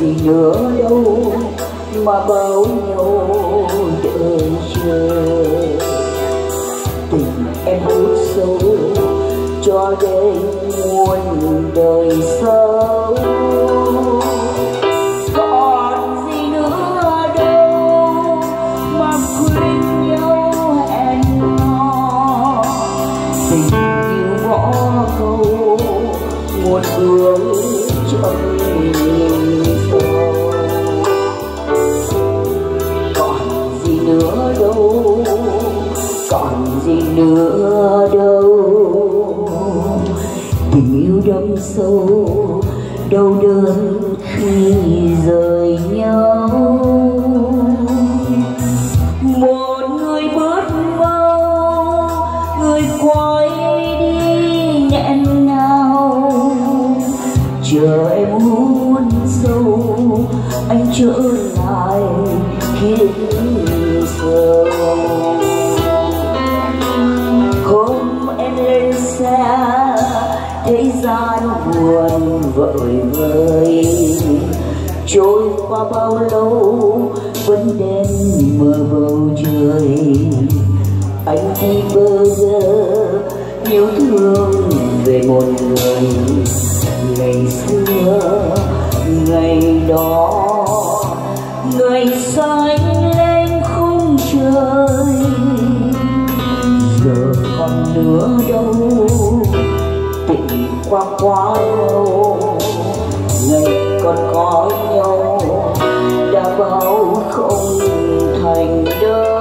nữa đâu mà bao nhau đợi chờ tình em hút sâu cho đến muôn đời sau. Sâu đau đớn khi rời nhau. Một người bước mau, người quay đi nghẹn ngào. Chờ em hôn sâu, anh trở lại khi sâu vội vơi. Trôi qua bao lâu, vẫn đen mờ bầu trời. Anh thì bơ vơ, nhớ thương về một người. Ngày xưa, ngày đó người xanh lên khung trời. Giờ còn nữa đâu, tình qua quá lâu không thành đơn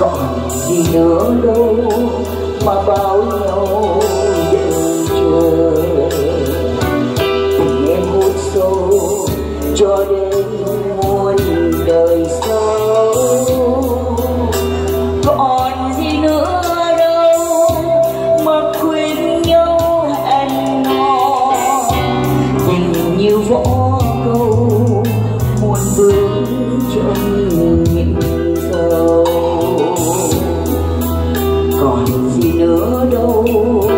còn gì nữa đâu mà bao nhau đợi chờ tình em hút sâu cho đến muôn đời sau còn gì nữa đâu.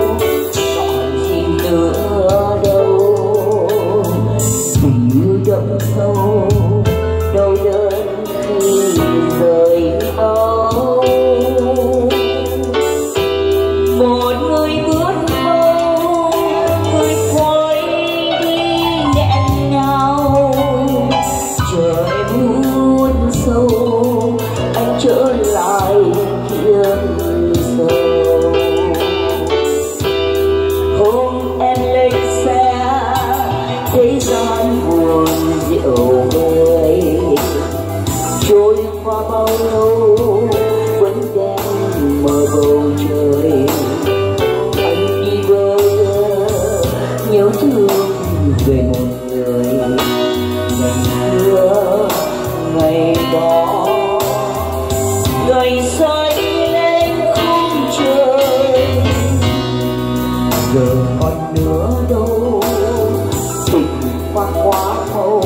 Qua bao lâu vẫn đen mờ bầu trời. Anh đi vơ nhớ thương về một người. Ngày xưa, ngày đó. Ngày xanh lên khung trời. Giờ còn nữa đâu tình qua quá lâu